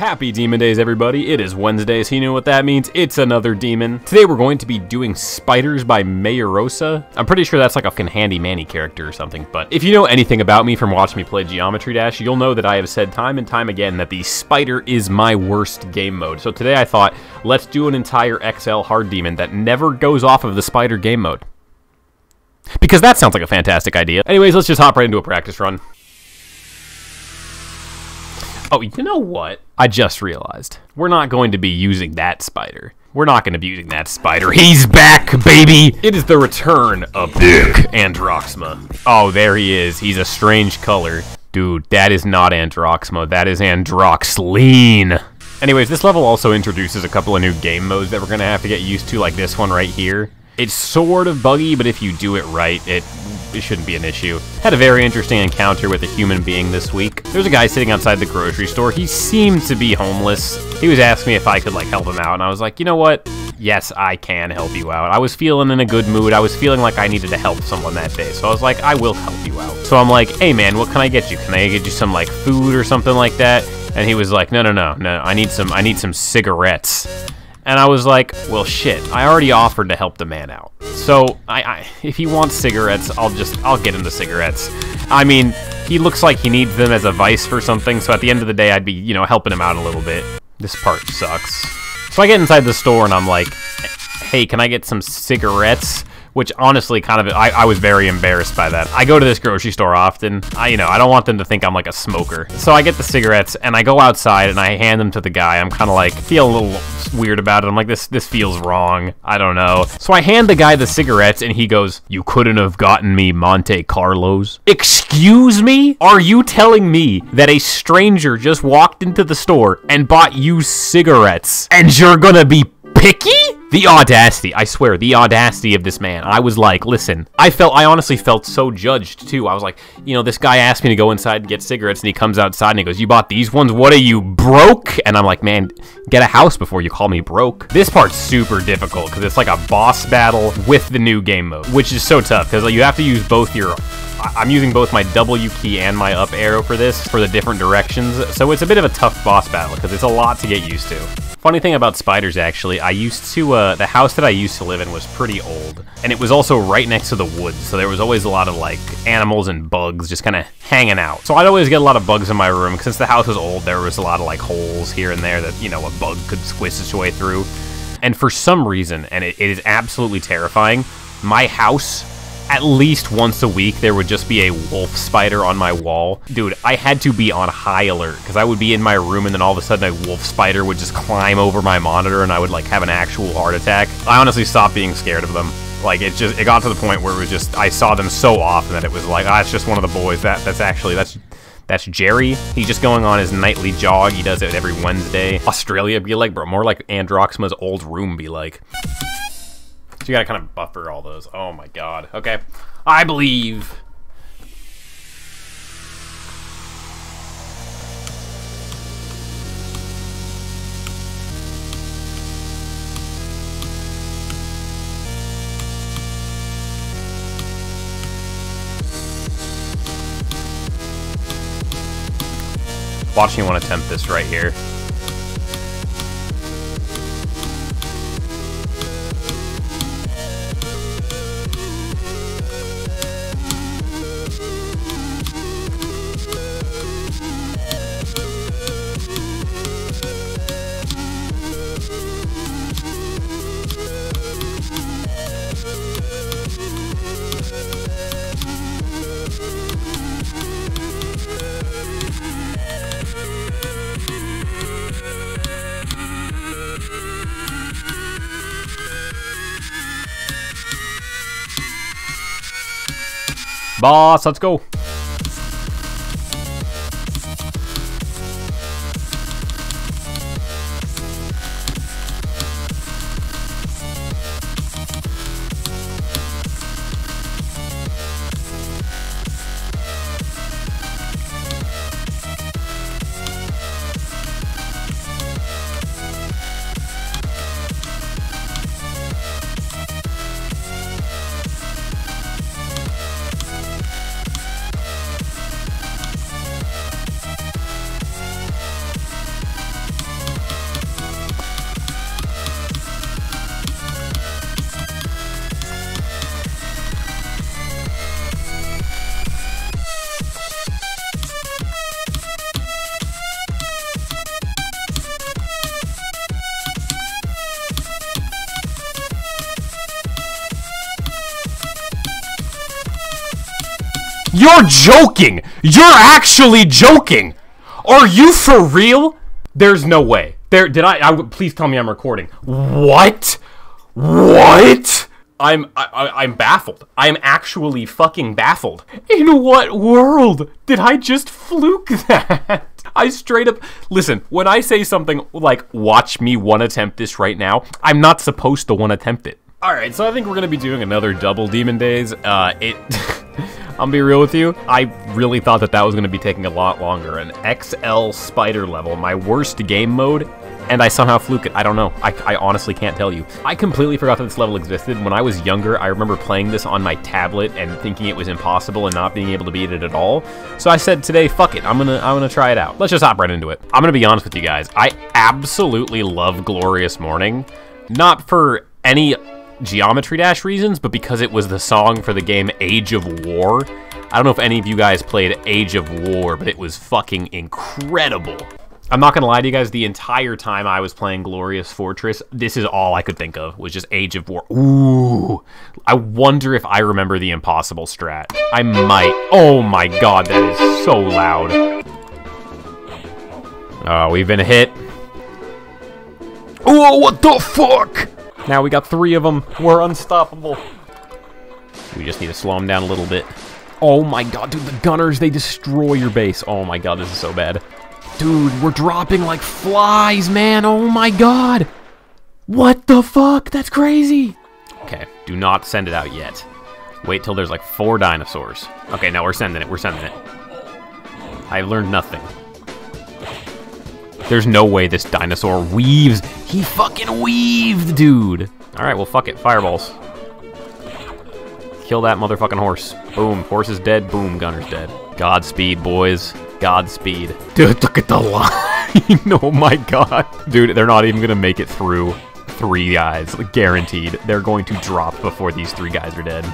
Happy Demon Days, everybody. It is Wednesday, so you know what that means. It's another demon. Today we're going to be doing Spiders by Mayerosa. I'm pretty sure that's like a fucking Handy Manny character or something, but if you know anything about me from watching me play Geometry Dash, you'll know that I have said time and time again that the Spider is my worst game mode. So today I thought, let's do an entire XL hard demon that never goes off of the Spider game mode. Because that sounds like a fantastic idea. Anyways, let's just hop right into a practice run. Oh, you know what? I just realized. We're not going to be using that spider. We're not going to be using that spider. He's back, baby! It is the return of Dick Androxma. Oh, there he is. He's a strange color. Dude, that is not Androxma. That is Androxline. Anyways, this level also introduces a couple of new game modes that we're going to have to get used to, like this one right here. It's sort of buggy, but if you do it right, it it shouldn't be an issue. Had a very interesting encounter with a human being this week. There's a guy sitting outside the grocery store. He seemed to be homeless. He was asking me if I could like help him out, and I was like, you know what? Yes, I can help you out. I was feeling in a good mood. I was feeling like I needed to help someone that day. So I was like, I will help you out. So I'm like, hey man, what can I get you? Can I get you some like food or something like that? And he was like, no, no, no, no. I need some. I need some cigarettes. And I was like, well, shit. I already offered to help the man out. So, I, I, if he wants cigarettes, I'll just, I'll get him the cigarettes. I mean, he looks like he needs them as a vice for something, so at the end of the day, I'd be, you know, helping him out a little bit. This part sucks. So I get inside the store and I'm like, hey, can I get some cigarettes? Which honestly kind of I, I was very embarrassed by that. I go to this grocery store often. I you know I don't want them to think I'm like a smoker. So I get the cigarettes and I go outside and I hand them to the guy. I'm kind of like feel a little weird about it. I'm like this this feels wrong. I don't know. So I hand the guy the cigarettes and he goes, "You couldn't have gotten me Monte Carlos." Excuse me? Are you telling me that a stranger just walked into the store and bought you cigarettes and you're gonna be picky? The audacity, I swear, the audacity of this man. I was like, listen, I felt, I honestly felt so judged too. I was like, you know, this guy asked me to go inside and get cigarettes and he comes outside and he goes, you bought these ones? What are you, broke? And I'm like, man, get a house before you call me broke. This part's super difficult because it's like a boss battle with the new game mode, which is so tough because like, you have to use both your I'm using both my W key and my up arrow for this, for the different directions, so it's a bit of a tough boss battle, because it's a lot to get used to. Funny thing about spiders, actually, I used to, uh, the house that I used to live in was pretty old, and it was also right next to the woods, so there was always a lot of, like, animals and bugs just kind of hanging out. So I'd always get a lot of bugs in my room, since the house was old, there was a lot of, like, holes here and there that, you know, a bug could squish its way through. And for some reason, and it, it is absolutely terrifying, my house at least once a week there would just be a wolf spider on my wall. Dude, I had to be on high alert because I would be in my room and then all of a sudden a wolf spider would just climb over my monitor and I would like have an actual heart attack. I honestly stopped being scared of them. Like it just it got to the point where it was just I saw them so often that it was like, ah, it's just one of the boys. That that's actually that's that's Jerry. He's just going on his nightly jog. He does it every Wednesday. Australia be like, bro, more like Androxma's old room be like. You gotta kind of buffer all those. Oh my god. Okay. I believe. Watching one attempt this right here. Boss, let's go. You're joking! You're actually joking! Are you for real? There's no way. There, did I, I please tell me I'm recording. What? What? I'm, I, I'm baffled. I'm actually fucking baffled. In what world did I just fluke that? I straight up, listen, when I say something like, watch me one attempt this right now, I'm not supposed to one attempt it. Alright, so I think we're gonna be doing another double Demon Days. Uh, it... I'll be real with you, I really thought that that was going to be taking a lot longer. An XL spider level, my worst game mode, and I somehow fluke it. I don't know. I, I, honestly can't tell you. I completely forgot that this level existed. When I was younger, I remember playing this on my tablet and thinking it was impossible and not being able to beat it at all. So I said today, fuck it, I'm gonna I'm gonna try it out. Let's just hop right into it. I'm gonna be honest with you guys. I absolutely love Glorious Morning. Not for any Geometry Dash reasons, but because it was the song for the game Age of War. I don't know if any of you guys played Age of War, but it was fucking incredible. I'm not gonna lie to you guys, the entire time I was playing Glorious Fortress, this is all I could think of, was just Age of War. Ooh, I wonder if I remember the impossible strat. I might. Oh my god, that is so loud. Oh, we've been hit. Oh, what the fuck? Now we got three of them. We're unstoppable. We just need to slow them down a little bit. Oh my god, dude, the gunners, they destroy your base. Oh my god, this is so bad. Dude, we're dropping like flies, man. Oh my god. What the fuck? That's crazy. Okay, do not send it out yet. Wait till there's like four dinosaurs. Okay, now we're sending it. We're sending it. I've learned nothing. There's no way this dinosaur weaves. He fucking weaved, dude. All right, well, fuck it. Fireballs. Kill that motherfucking horse. Boom. Horse is dead. Boom. Gunner's dead. Godspeed, boys. Godspeed. Dude, look at the line. oh my god. Dude, they're not even going to make it through three guys. Guaranteed. They're going to drop before these three guys are dead.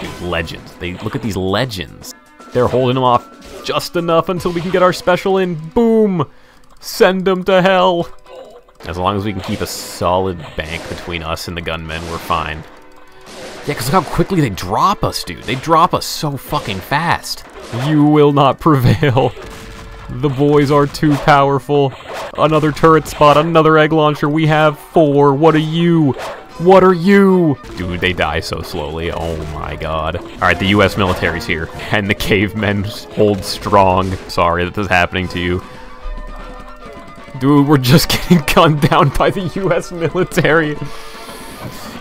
Dude, legends. They Look at these legends. They're holding them off just enough until we can get our special in. Boom. Send them to hell! As long as we can keep a solid bank between us and the gunmen, we're fine. Yeah, because look how quickly they drop us, dude. They drop us so fucking fast. You will not prevail. The boys are too powerful. Another turret spot, another egg launcher. We have four. What are you? What are you? Dude, they die so slowly. Oh my god. Alright, the US military's here. And the cavemen hold strong. Sorry that this is happening to you. Dude, we're just getting gunned down by the U.S. military.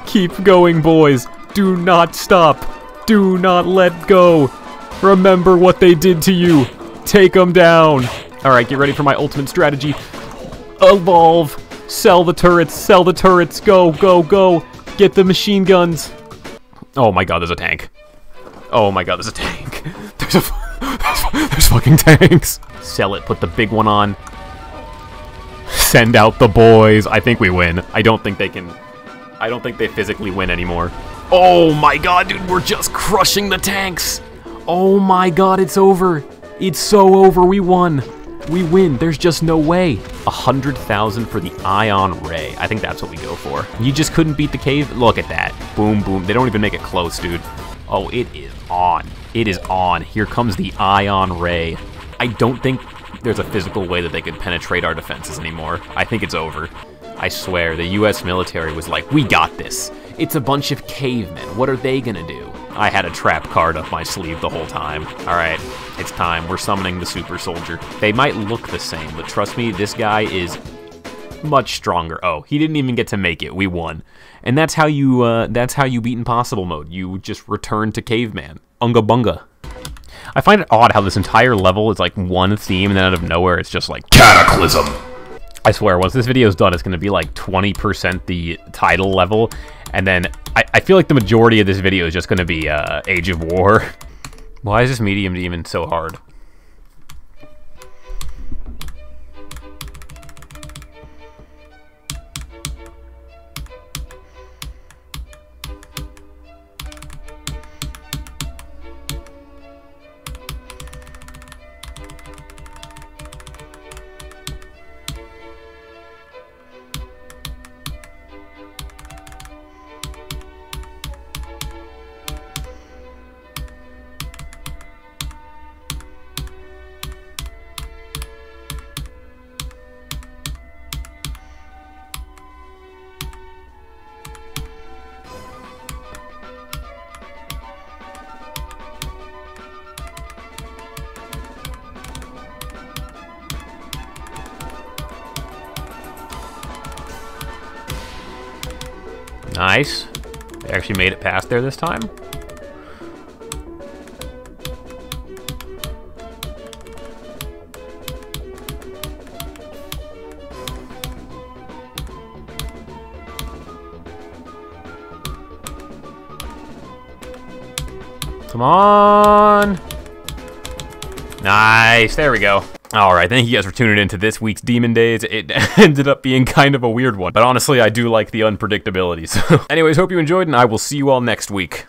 Keep going, boys. Do not stop. Do not let go. Remember what they did to you. Take them down. Alright, get ready for my ultimate strategy. Evolve. Sell the turrets. Sell the turrets. Go, go, go. Get the machine guns. Oh my god, there's a tank. Oh my god, there's a tank. There's a... there's fucking tanks. Sell it. Put the big one on. Send out the boys. I think we win. I don't think they can... I don't think they physically win anymore. Oh my god, dude, we're just crushing the tanks. Oh my god, it's over. It's so over. We won. We win. There's just no way. A hundred thousand for the ion ray. I think that's what we go for. You just couldn't beat the cave? Look at that. Boom, boom. They don't even make it close, dude. Oh, it is on. It is on. Here comes the ion ray. I don't think there's a physical way that they could penetrate our defenses anymore. I think it's over. I swear, the US military was like, we got this. It's a bunch of cavemen. What are they gonna do? I had a trap card up my sleeve the whole time. Alright, it's time. We're summoning the super soldier. They might look the same, but trust me, this guy is much stronger. Oh, he didn't even get to make it. We won. And that's how you uh, that's how you beat impossible mode. You just return to caveman. Unga bunga. I find it odd how this entire level is like one theme, and then out of nowhere it's just like Cataclysm. I swear, once this video is done, it's going to be like 20% the title level, and then I, I, feel like the majority of this video is just going to be uh, Age of War. Why is this medium demon so hard? Nice. They actually made it past there this time. Come on. Nice. There we go. All right, thank you guys for tuning in to this week's Demon Days. It ended up being kind of a weird one, but honestly, I do like the unpredictability. So anyways, hope you enjoyed, and I will see you all next week.